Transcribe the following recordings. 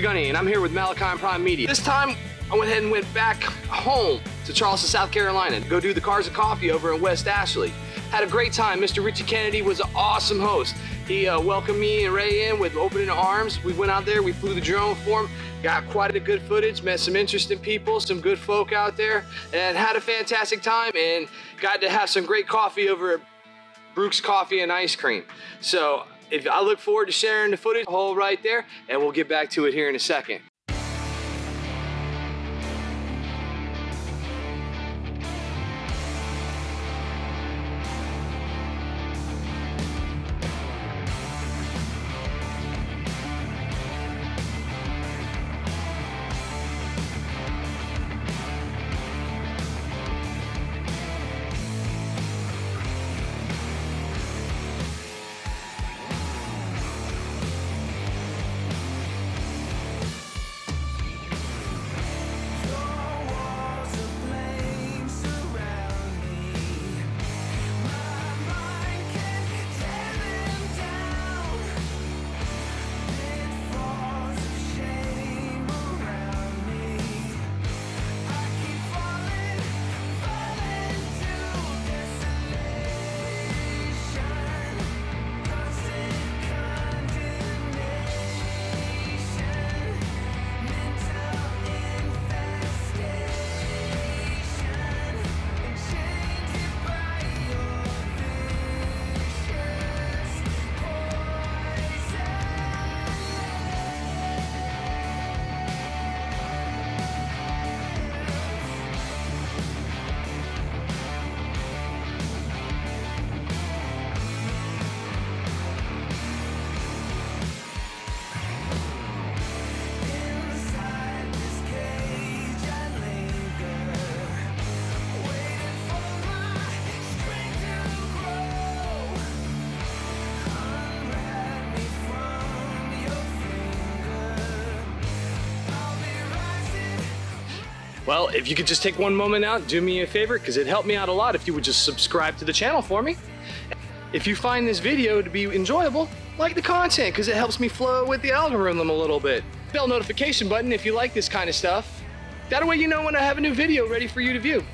Gunny, and I'm here with Malakai Prime Media. This time, I went ahead and went back home to Charleston, South Carolina to go do the Cars and Coffee over in West Ashley. Had a great time. Mr. Richie Kennedy was an awesome host. He uh, welcomed me and Rae in with opening arms. We went out there, we flew the drone for him, got quite a good footage, met some interesting people, some good folk out there, and had a fantastic time and got to have some great coffee over at Brukes Coffee and Ice Cream. So if I look forward to sharing the footage, hold right there, and we'll get back to it here in a second. Well, if you could just take one moment out, do me a favor, because it helped me out a lot if you would just subscribe to the channel for me. If you find this video to be enjoyable, like the content, because it helps me flow with the algorithm a little bit. Bell notification button if you like this kind of stuff. That way you know when I have a new video ready for you to view.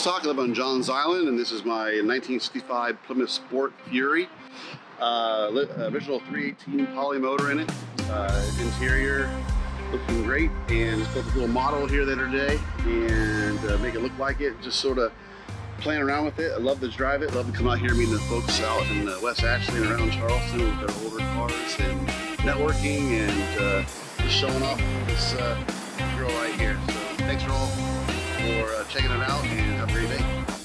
Comstock. I live on Johns Island, and this is my 1965 Plymouth Sport Fury. Uh, original 318 poly motor in it. Uh, interior looking great, and just built a little model here the other day and uh, make it look like it. Just sort of playing around with it. I love to drive it. Love to come out here meeting the folks out in uh, West Ashley and around Charleston with their older cars and networking and uh, just showing off this uh, girl right here. So thanks for all for uh, checking it out and have a great day.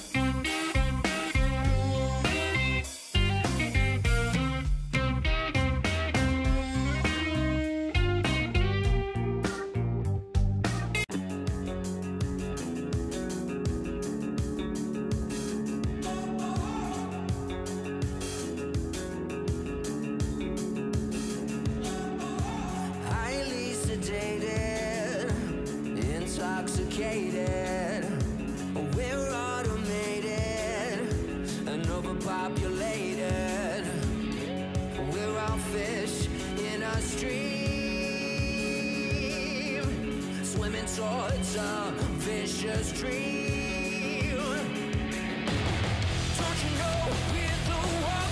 Swimming towards a vicious dream. Don't you know we're the walking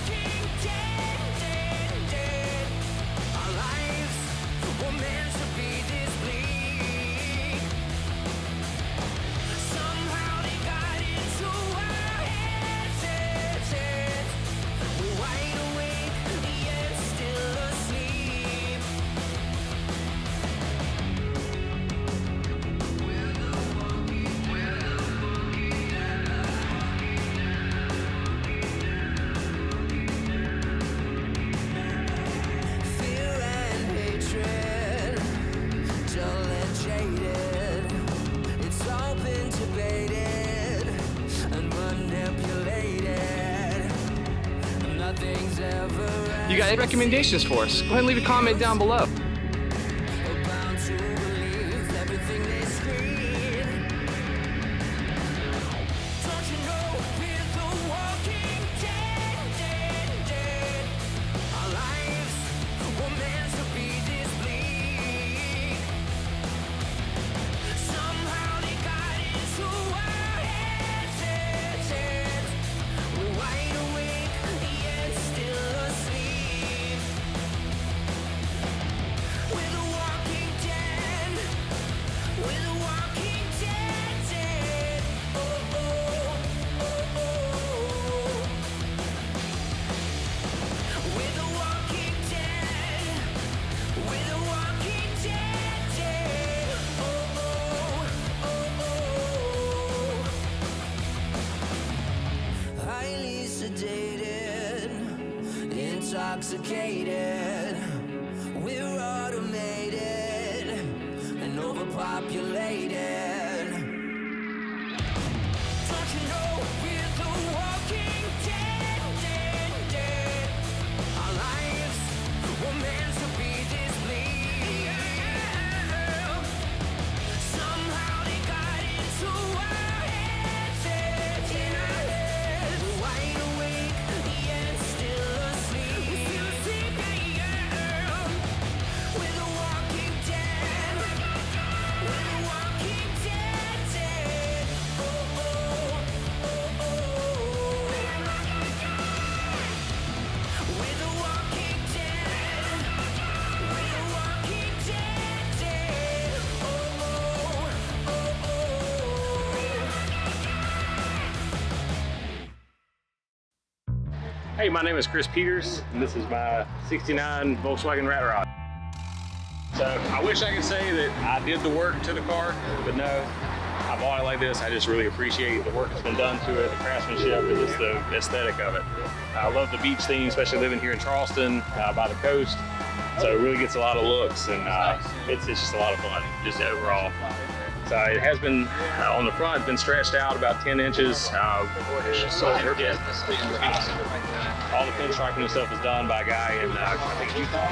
You got any recommendations for us? Go ahead and leave a comment down below. Overpopulated. Hey, my name is Chris Peters, and this is my 69 Volkswagen Rat Rod. So I wish I could say that I did the work to the car, but no, I bought it like this. I just really appreciate the work that's been done to it, the craftsmanship, and just the aesthetic of it. I love the beach theme, especially living here in Charleston uh, by the coast. So it really gets a lot of looks, and uh, it's, it's just a lot of fun, just overall. So it has been uh, on the front, been stretched out about 10 inches. Uh, all the pin pinstriping and stuff is done by a guy in, uh, I think, Utah.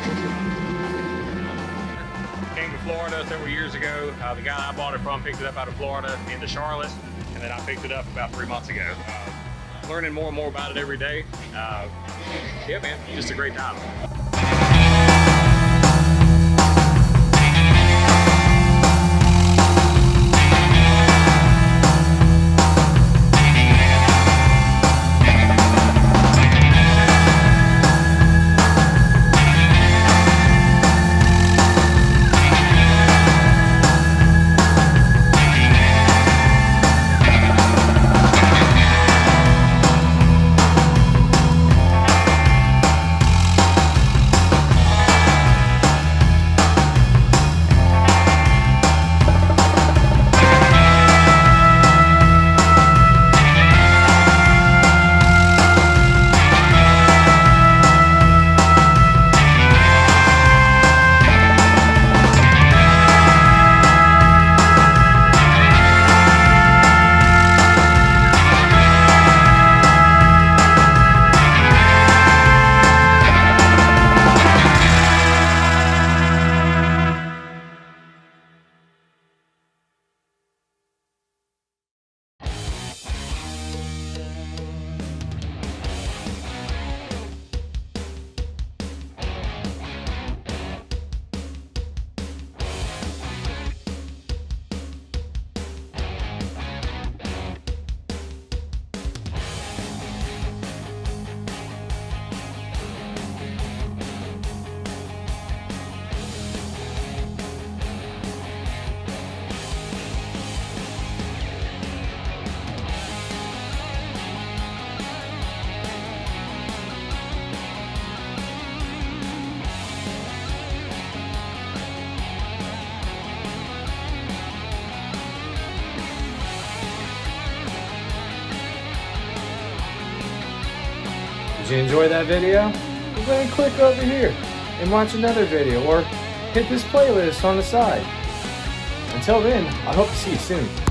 Came to Florida several years ago. Uh, the guy I bought it from picked it up out of Florida into Charlotte, and then I picked it up about three months ago. Uh, learning more and more about it every day. Uh, yeah, man, just a great time. You enjoy that video? Well, then click over here and watch another video or hit this playlist on the side. Until then, I hope to see you soon.